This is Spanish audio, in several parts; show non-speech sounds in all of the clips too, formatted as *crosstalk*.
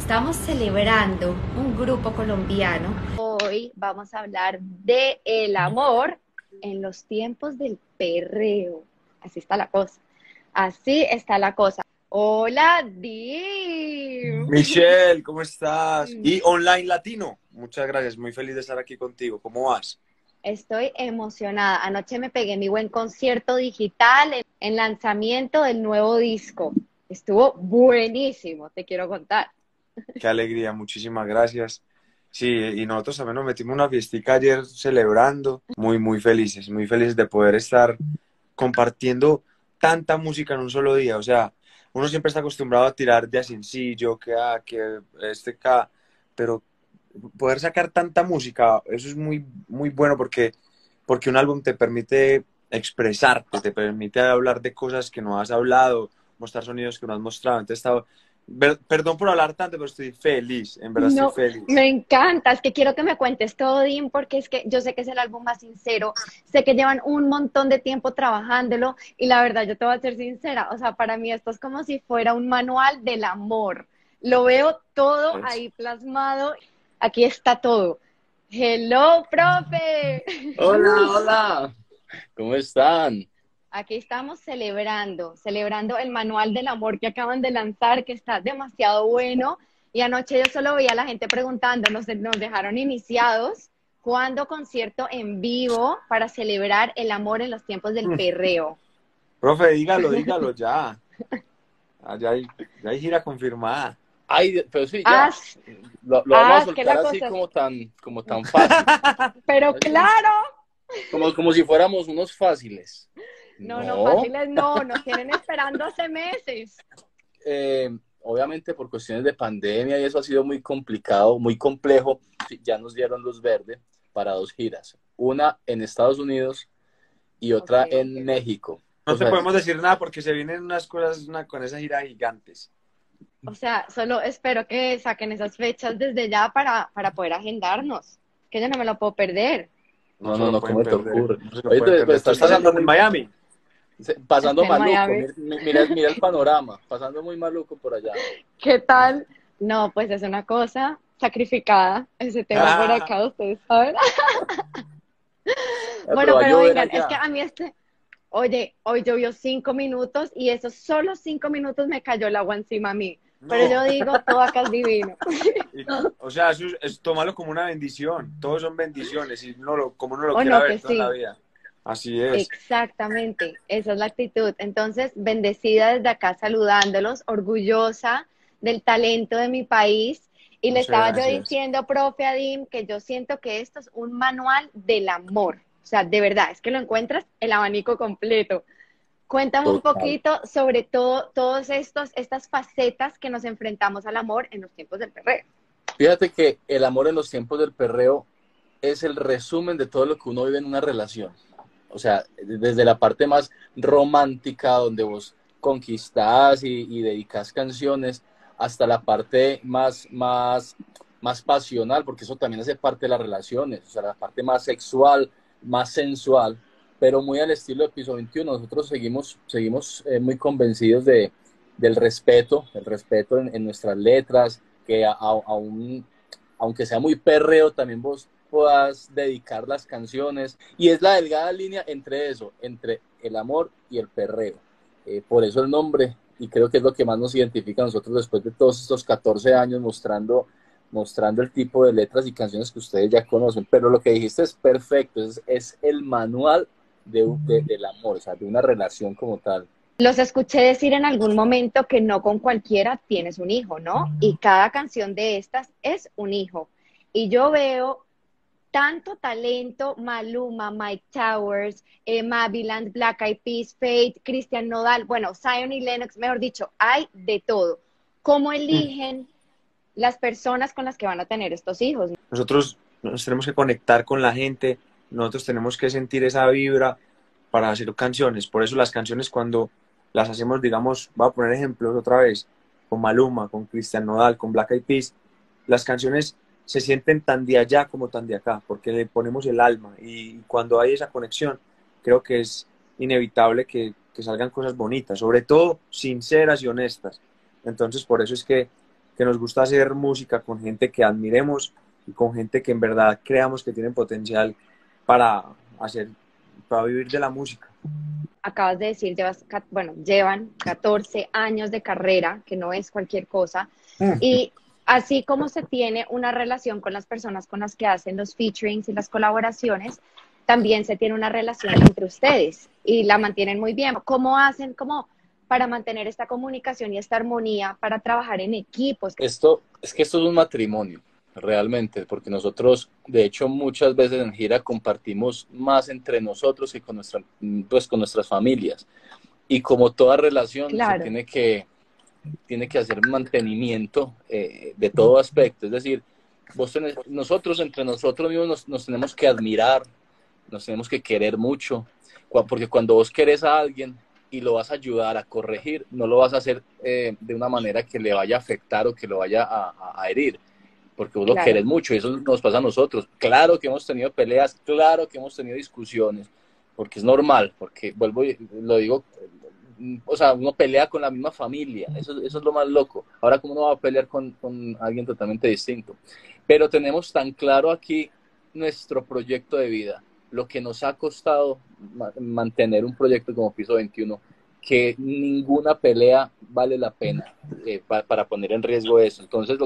Estamos celebrando un grupo colombiano. Hoy vamos a hablar de el amor en los tiempos del perreo. Así está la cosa. Así está la cosa. Hola, Dim. Michelle, ¿cómo estás? Y Online Latino. Muchas gracias, muy feliz de estar aquí contigo. ¿Cómo vas? Estoy emocionada. Anoche me pegué mi buen concierto digital en, en lanzamiento del nuevo disco. Estuvo buenísimo, te quiero contar. Qué alegría, muchísimas gracias. Sí, y nosotros también nos metimos una fiestica ayer celebrando, muy, muy felices, muy felices de poder estar compartiendo tanta música en un solo día. O sea, uno siempre está acostumbrado a tirar de a sencillo, que a, que este acá, pero poder sacar tanta música, eso es muy, muy bueno porque, porque un álbum te permite expresarte, te permite hablar de cosas que no has hablado, mostrar sonidos que no has mostrado. Entonces, estaba, Perdón por hablar tanto, pero estoy feliz, en verdad estoy feliz. Me encanta, es que quiero que me cuentes todo, Dim, porque es que yo sé que es el álbum más sincero, sé que llevan un montón de tiempo trabajándolo y la verdad, yo te voy a ser sincera, o sea, para mí esto es como si fuera un manual del amor. Lo veo todo pues. ahí plasmado, aquí está todo. Hello, profe. Hola, *laughs* hola. ¿Cómo están? Aquí estamos celebrando, celebrando el manual del amor que acaban de lanzar, que está demasiado bueno. Y anoche yo solo veía a la gente preguntando, nos, nos dejaron iniciados, jugando concierto en vivo para celebrar el amor en los tiempos del mm. perreo. Profe, dígalo, dígalo ya. Ah, ya, hay, ya hay gira confirmada. Ay, pero sí, ya. lo, vamos a soltar así como tan, como tan fácil. *laughs* pero claro. Como, como si fuéramos unos fáciles. No, no, fáciles no, nos tienen esperando hace meses. Eh, obviamente por cuestiones de pandemia y eso ha sido muy complicado, muy complejo. Ya nos dieron luz verde para dos giras, una en Estados Unidos y otra en México. No te podemos decir nada porque se vienen unas cosas con esa gira gigantes. O sea, solo espero que saquen esas fechas desde ya para, para poder agendarnos, que yo no me lo puedo perder. No, no, no, ¿cómo te ocurre? estás andando en Miami? Pasando maluco, mira, mira el panorama, pasando muy maluco por allá. ¿Qué tal? No, pues es una cosa sacrificada, ese tema por acá, ah. ustedes saben. *laughs* bueno, pero oigan, es que a mí este, oye, hoy llovió cinco minutos y esos solo cinco minutos me cayó el agua encima a mí. Pero yo digo, todo acá es divino. *laughs* o sea, eso es, tómalo como una bendición. Todos son bendiciones y no lo, como uno lo quiera ver toda la vida. Así es. Exactamente, esa es la actitud. Entonces, bendecida desde acá saludándolos, orgullosa del talento de mi país. Y le estaba yo diciendo, profe Adim, que yo siento que esto es un manual del amor. O sea, de verdad, es que lo encuentras el abanico completo. Cuéntame un poquito sobre todo, todos estos, estas facetas que nos enfrentamos al amor en los tiempos del perreo. Fíjate que el amor en los tiempos del perreo es el resumen de todo lo que uno vive en una relación. O sea, desde la parte más romántica, donde vos conquistás y, y dedicas canciones, hasta la parte más, más, más pasional, porque eso también hace parte de las relaciones, o sea, la parte más sexual, más sensual, pero muy al estilo de Piso 21. Nosotros seguimos, seguimos eh, muy convencidos de, del respeto, el respeto en, nuestras letras, que aunque sea muy perreo, también vos puedas dedicar las canciones. Y es la delgada línea entre eso, entre el amor y el perreo. Eh, por eso el nombre, y creo que es lo que más nos identifica a nosotros después de todos estos 14 años mostrando, mostrando el tipo de letras y canciones que ustedes ya conocen. Pero lo que dijiste es perfecto, es, es el manual de, del amor, o sea, de una relación como tal. Los escuché decir en algún momento que no con cualquiera tienes un hijo, ¿no? Y cada canción de estas es un hijo. Y yo veo tanto talento, Maluma, Mike Towers, eh, Maviland, Black Eyed Peas, Fate, Christian Nodal, bueno, Zion y Lennox, mejor dicho, hay de todo. ¿Cómo eligen las personas con las que van a tener estos hijos? Nosotros nos tenemos que conectar con la gente, nosotros tenemos que sentir esa vibra para hacer canciones. Por eso las canciones cuando las hacemos, digamos, voy a poner ejemplos otra vez, con Maluma, con Christian Nodal, con Black Eyed Peas, las canciones se sienten tan de allá como tan de acá, porque le ponemos el alma y cuando hay esa conexión, creo que es inevitable que, salgan cosas bonitas, sobre todo sinceras y honestas. Entonces, por eso es que que nos gusta hacer música con gente que admiremos y con gente que en verdad creamos que tienen potencial para hacer, para vivir de la música. Acabas de decir, llevas, bueno, llevan 14 años de carrera, que no es cualquier cosa, mm. y así como se tiene una relación con las personas con las que hacen los featurings y las colaboraciones, también se tiene una relación entre ustedes y la mantienen muy bien. ¿Cómo hacen como para mantener esta comunicación y esta armonía para trabajar en equipos? Esto es que esto es un matrimonio realmente, porque nosotros, de hecho, muchas veces en gira compartimos más entre nosotros que con, nuestra, pues, con nuestras familias. Y como toda relación, se tiene que, tiene que hacer mantenimiento eh, de todo aspecto. Es decir, vos nosotros entre nosotros mismos nos, tenemos que admirar, nos tenemos que querer mucho, porque cuando vos querés a alguien y lo vas a ayudar a corregir, no lo vas a hacer eh, de una manera que le vaya a afectar o que lo vaya a herir porque vos lo querés mucho y eso nos pasa a nosotros. Claro que hemos tenido peleas, claro que hemos tenido discusiones, porque es normal, porque vuelvo y lo digo, o sea, uno pelea con la misma familia, eso, es lo más loco. Ahora, ¿cómo uno va a pelear con, alguien totalmente distinto? Pero tenemos tan claro aquí nuestro proyecto de vida, lo que nos ha costado mantener un proyecto como Piso 21, que ninguna pelea vale la pena eh, para poner en riesgo eso. Entonces,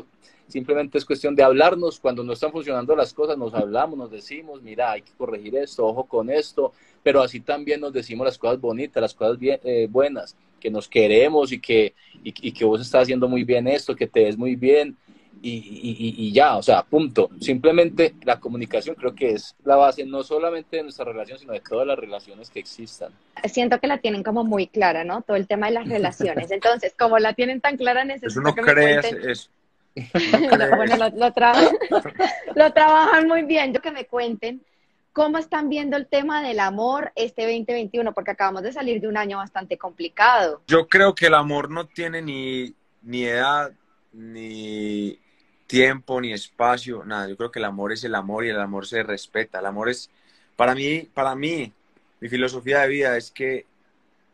Simplemente es cuestión de hablarnos. Cuando no están funcionando las cosas, nos hablamos, nos decimos, mira, hay que corregir esto, ojo con esto, pero así también nos decimos las cosas bonitas, las cosas bien, eh, buenas, que nos queremos y que, y, que vos estás haciendo muy bien esto, que te ves muy bien. Y, y, ya, o sea, punto. Simplemente la comunicación creo que es la base no solamente de nuestra relación, sino de todas las relaciones que existan. Siento que la tienen como muy clara, ¿no? Todo el tema de las relaciones. *laughs* Entonces, como la tienen tan clara, necesito Eso no que crees, es, *laughs* bueno, *laughs* lo, trabajan muy bien. Yo que me cuenten cómo están viendo el tema del amor este 2021, porque acabamos de salir de un año bastante complicado. Yo creo que el amor no tiene ni, ni edad, ni tiempo, ni espacio, nada. Yo creo que el amor es el amor y el amor se respeta. El amor es, para mí, para mí, mi filosofía de vida es que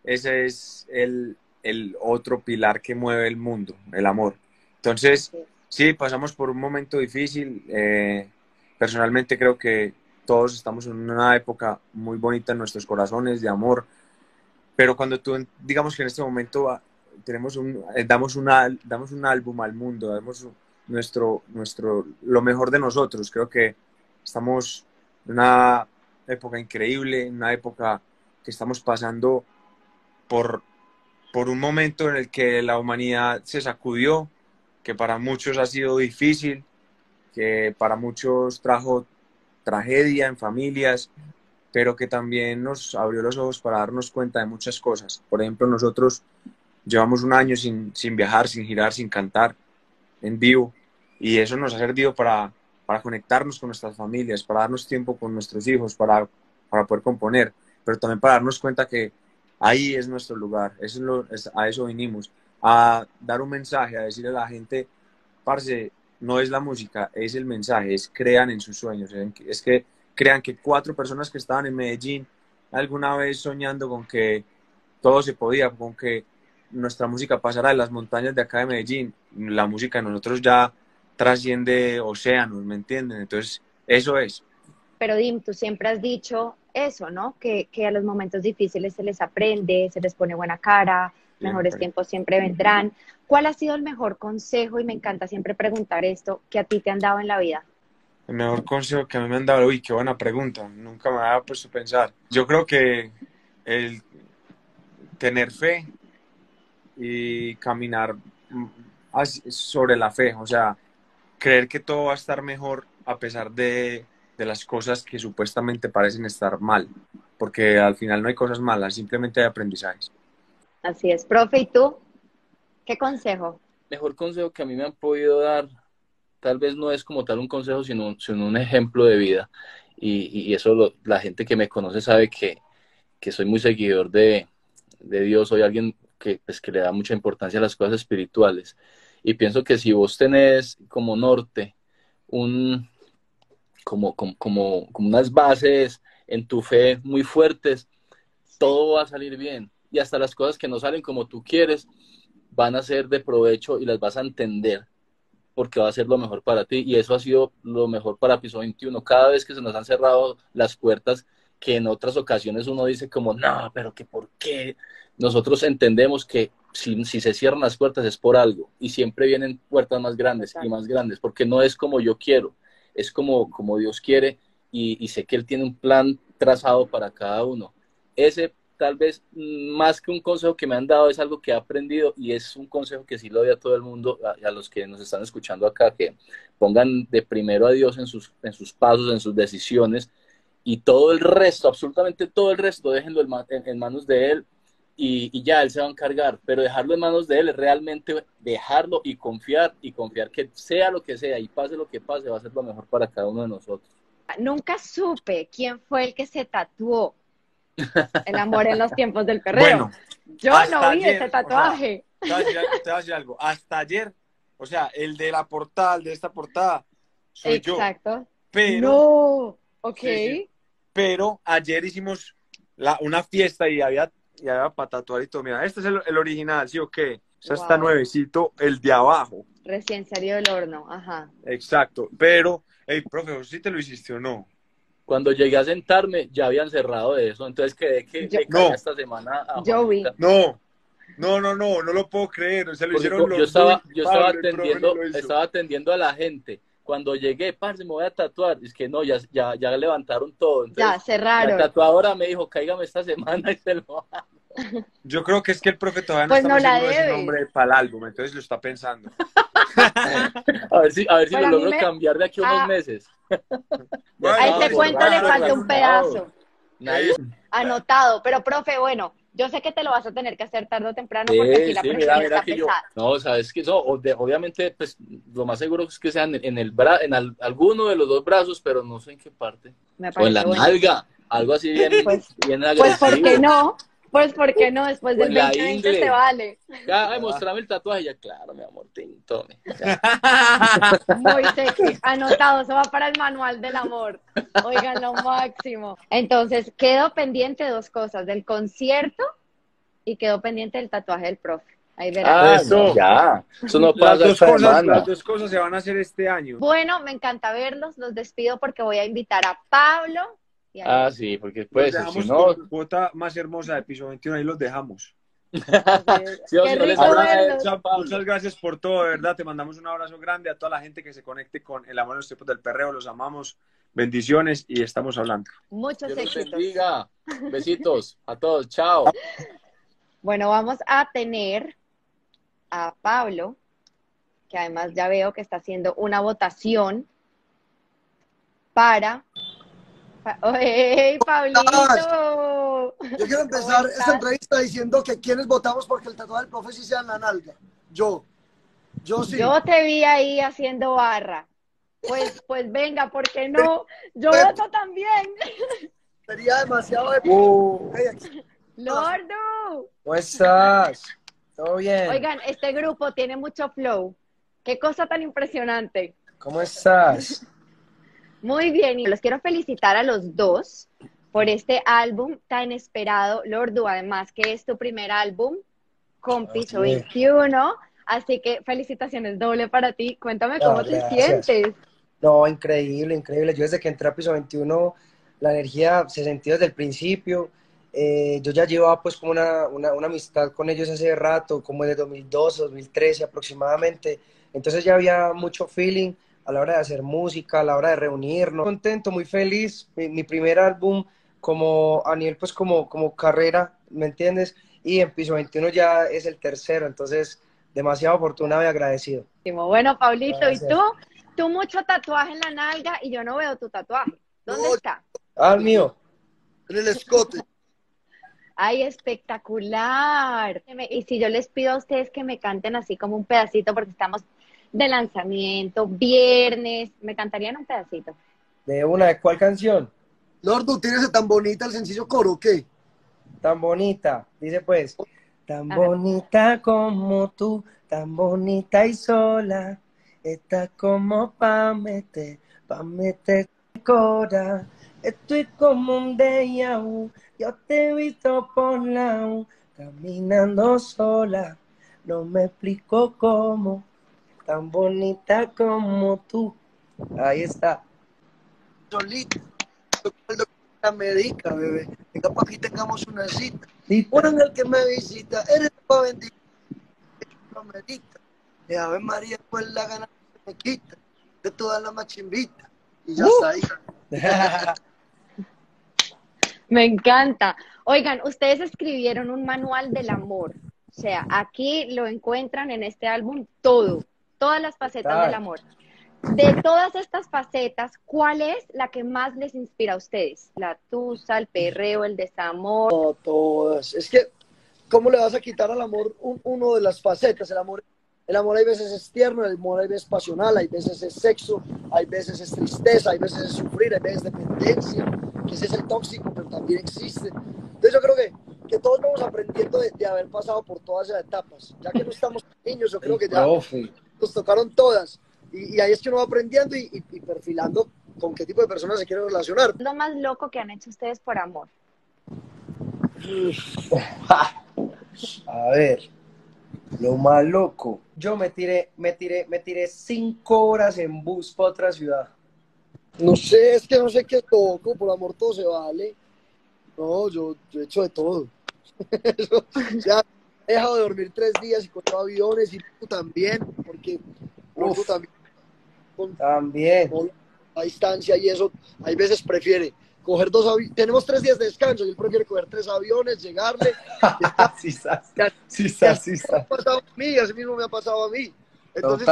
ese es el, el otro pilar que mueve el mundo, el amor. Entonces, sí, pasamos por un momento difícil. Eh, personalmente creo que todos estamos en una época muy bonita en nuestros corazones de amor, pero cuando tú, digamos que en este momento ah, tenemos un, eh, damos, una, damos un álbum al mundo, damos nuestro, nuestro, lo mejor de nosotros, creo que estamos en una época increíble, en una época que estamos pasando por, por un momento en el que la humanidad se sacudió, que para muchos ha sido difícil, que para muchos trajo tragedia en familias, pero que también nos abrió los ojos para darnos cuenta de muchas cosas. Por ejemplo, nosotros llevamos un año sin, viajar, sin girar, sin cantar en vivo, y eso nos ha servido para, para conectarnos con nuestras familias, para darnos tiempo con nuestros hijos, para, para poder componer, pero también para darnos cuenta que ahí es nuestro lugar, eso es a eso vinimos a dar un mensaje, a decirle a la gente, parce, no es la música, es el mensaje, es crean en sus sueños, es que crean que cuatro personas que estaban en Medellín alguna vez soñando con que todo se podía, con que nuestra música pasara de las montañas de acá de Medellín, la música de nosotros ya trasciende océanos, ¿me entienden? Entonces, eso es. Pero Dim, tú siempre has dicho eso, ¿no? Que, que a los momentos difíciles se les aprende, se les pone buena cara, mejores tiempos siempre vendrán. ¿Cuál ha sido el mejor consejo, y me encanta siempre preguntar esto, que a ti te han dado en la vida? El mejor consejo que a mí me han dado, uy, qué buena pregunta, nunca me había puesto a pensar. Yo creo que el tener fe y caminar sobre la fe, o sea, creer que todo va a estar mejor a pesar de, de las cosas que supuestamente parecen estar mal, porque al final no hay cosas malas, simplemente hay aprendizajes. Así es, profe, ¿y tú? ¿Qué consejo? Mejor consejo que a mí me han podido dar, tal vez no es como tal un consejo, sino, un ejemplo de vida. Y, eso la gente que me conoce sabe que, soy muy seguidor de, Dios, soy alguien que, pues, que le da mucha importancia a las cosas espirituales. Y pienso que si vos tenés como norte un, como, como, como, como unas bases en tu fe muy fuertes, todo va a salir bien y hasta las cosas que no salen como tú quieres van a ser de provecho y las vas a entender porque va a ser lo mejor para ti y eso ha sido lo mejor para Piso 21. Cada vez que se nos han cerrado las puertas, que en otras ocasiones uno dice como, no, pero que por qué, nosotros entendemos que si, si, se cierran las puertas es por algo y siempre vienen puertas más grandes y más grandes, porque no es como yo quiero, es como, como Dios quiere y, y sé que Él tiene un plan trazado para cada uno. Ese tal vez mm, más que un consejo que me han dado es algo que he aprendido y es un consejo que sí lo doy a todo el mundo, a, los que nos están escuchando acá, que pongan de primero a Dios en sus, en sus pasos, en sus decisiones y todo el resto, absolutamente todo el resto, déjenlo en, en, en manos de Él y, y, ya Él se va a encargar, pero dejarlo en manos de Él es realmente dejarlo y confiar y confiar que sea lo que sea y pase lo que pase, va a ser lo mejor para cada uno de nosotros. Nunca supe quién fue el que se tatuó el amor en los tiempos del perreo. Bueno, yo no vi ayer, ese tatuaje. O sea, te, voy decir, te voy a decir algo. Hasta ayer, o sea, el de la portada, el de esta portada, soy Exacto. yo. Pero, no, ok. Sí, pero ayer hicimos la, una fiesta y había, y había para tatuar y todo. Mira, este es el, el original, ¿sí o qué? O sea, Wow. está nuevecito, el de abajo. Recién salió del horno, ajá. Exacto. Pero, hey, profe, ¿vos sí te lo hiciste o no? Cuando llegué a sentarme, ya habían cerrado eso, entonces quedé que Yo- le caía No. esta semana a Yo vi. Juanita. No. No, no, no, no lo puedo creer. Se lo Porque hicieron los yo estaba, yo estaba atendiendo, lo estaba atendiendo a la gente. Cuando llegué, parce, me voy a tatuar. Es que no, ya, ya, ya levantaron todo. Ya, Entonces, la cerraron. tatuadora me dijo, cáigame esta semana y se lo Yo creo que es que el profe todavía no Pues está no la de debe. nombre para el álbum, entonces lo está pensando. *laughs* *laughs* A ver si, a ver si Pero lo logro me- cambiar de aquí a unos Ah. meses. *laughs* Bueno, A no, cuento le falta un pedazo. Nadie- Anotado. Pero, profe, bueno, yo sé que te lo vas a tener que hacer tarde o temprano Sí, porque aquí la sí, presión mira, mira está que yo, no, sabes que eso, obviamente, pues, lo más seguro es que sean en, en el bra, en al- alguno de los dos brazos, pero no sé en qué parte. Me O en parece la bueno. nalga, algo así bien, *laughs* Pues- bien Pues, agresivo. ¿por qué no? Pues, ¿por qué no? Después del la 2020 ingle. se vale. Ya, ay, mostrame el tatuaje, ya, claro, mi amor, tin, tome. Ya. *laughs* Muy sexy. Anotado, eso va para el manual del amor. Oigan, lo máximo. Entonces, quedó pendiente dos cosas, del concierto y quedó pendiente del tatuaje del profe. Ahí verán. Ah, Eso. no, ya, eso no Las pasa dos, esta cosas, semana. las dos cosas se van a hacer este año. Bueno, me encanta verlos. Los despido porque voy a invitar a Pablo. Y Ah, sí, porque Los pues, dejamos si no, cuota más hermosa de piso 21, ahí los dejamos. les. Muchas, gracias por todo, de verdad. Te mandamos un abrazo grande a toda la gente que se conecte con el amor en los tiempos del perreo. Los amamos. Bendiciones y estamos hablando. Muchos Dios éxitos. bendiga. *laughs* Besitos a todos, chao. Bueno, vamos a tener a Pablo, que además ya veo que está haciendo una votación para. Pa- ¡Ey, Pablito! Yo quiero empezar ¿Cómo esta entrevista diciendo que quienes votamos porque el tatuaje del profe sí sea en la nalga. Yo. Yo sí. Yo te vi ahí haciendo barra. Pues, *laughs* pues venga, ¿por qué no? Yo Pero- voto también. Sería demasiado épico. Uh, Ey, aquí- Lordo. ¿Cómo estás? ¿Todo bien? Oigan, este grupo tiene mucho flow. Qué cosa tan impresionante. ¿Cómo estás? Muy bien, y los quiero felicitar a los dos por este álbum tan esperado, Lordu, además que es tu primer álbum con Piso Así es. 21, así que felicitaciones doble para ti. Cuéntame No, cómo te sientes. No, increíble, increíble. Yo desde que entré a Piso 21, la energía se sentía desde el principio. Eh, yo ya llevaba pues como una, una, una amistad con ellos hace rato, como desde 2012, 2013 aproximadamente. Entonces ya había mucho feeling a la hora de hacer música, a la hora de reunirnos. Contento, muy feliz. Mi, mi primer álbum como a nivel pues como, como carrera, ¿me entiendes? Y en Piso 21 ya es el tercero, entonces demasiado afortunado y agradecido. Bueno, Gracias. ¿y tú? Tú mucho tatuaje en la nalga y yo no veo tu tatuaje. ¿Dónde No. está? Ah, el mío. En el escote. *laughs* Ay, espectacular. Y si yo les pido a ustedes que me canten así como un pedacito, porque estamos de lanzamiento, viernes, me cantarían un pedacito. ¿De una de cuál canción? Lordu, ¿tienes tan bonita el sencillo coro o qué? Tan bonita. Dice pues, tan bonita como tú, tan bonita y sola, estás como pa' meter, pa' meter cora. Estoy como un déjà vu, yo te he visto por lado, caminando sola, no me explico cómo. Tan bonita como tú. Ahí está. Solito. La medica, bebé. Venga, para aquí tengamos una cita. Cita. Una en el que me visita. Eres pa' bendita. No medita. De Ave María, pues la gana se me quita. De toda la machimbita. Y ya está ahí. *laughs* Me encanta. Oigan, ustedes escribieron un manual del amor. O sea, aquí lo encuentran en este álbum todo, todas las facetas del amor. De todas estas facetas, ¿cuál es la que más les inspira a ustedes? La tusa, el perreo, el desamor. No, todas. Es que, ¿cómo le vas a quitar al amor un- uno de las facetas? El amor, el amor hay veces es tierno, el amor hay veces es pasional, hay veces es sexo, hay veces es tristeza, hay veces es sufrir, hay veces dependencia, que ese es el tóxico, pero también existe. Entonces yo creo que, que todos vamos aprendiendo de, de haber pasado por todas esas etapas. Ya que no estamos niños, yo creo que ya Profe. Nos tocaron todas. Y, y ahí es que uno va aprendiendo y, y- y perfilando con qué tipo de personas se quiere relacionar. Lo más loco que han hecho ustedes por amor. *laughs* A ver, lo más loco. Yo me tiré, me tiré, me tiré cinco horas en bus para otra ciudad. No sé, es que no sé qué toco, por amor todo se vale. No, yo, yo he hecho de todo. *laughs* Eso, ya he dejado de dormir tres días y con aviones y tú también, porque no, tú Uf. también con También. a distancia y eso, hay veces prefiere coger dos aviones. Tenemos tres días de descanso y él prefiere coger tres aviones, llegarle. *laughs* sí. Ya- Sí, sí, ha pasado a mí, así mismo me ha pasado a mí. Entonces,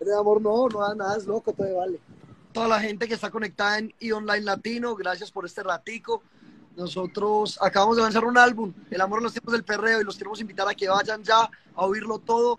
el amor no, no da nada, es loco, todo vale. Toda la gente que está conectada en e Online Latino, gracias por este ratico. Nosotros acabamos de lanzar un álbum, El amor en los tiempos del perreo, y los queremos invitar a que vayan ya a oírlo todo.